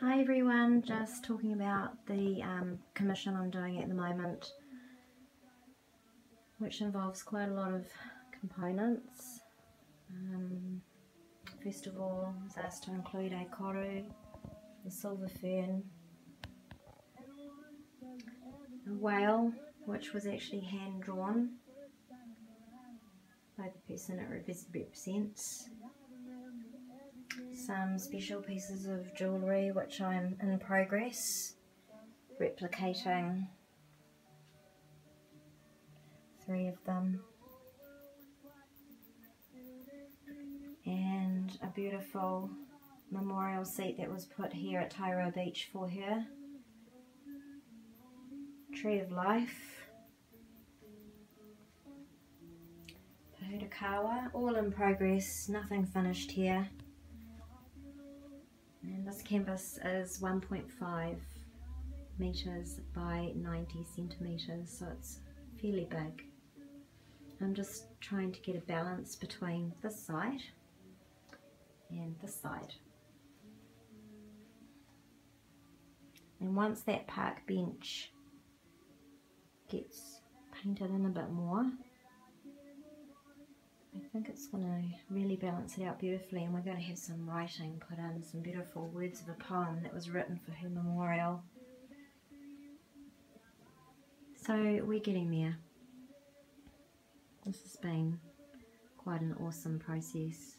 Hi everyone, just talking about the um, commission I'm doing at the moment which involves quite a lot of components. Um, first of all, I was asked to include a koru, the silver fern, a whale which was actually hand drawn by the person it represents, some special pieces of jewellery which I'm in progress replicating. Three of them. And a beautiful memorial seat that was put here at Tairoa Beach for her. Tree of Life. Pohutukawa, all in progress, nothing finished here canvas is 1.5 meters by 90 centimeters so it's fairly big. I'm just trying to get a balance between this side and this side. And once that park bench gets painted in a bit more, think it's going to really balance it out beautifully and we're going to have some writing put in, some beautiful words of a poem that was written for her memorial. So we're getting there. This has been quite an awesome process.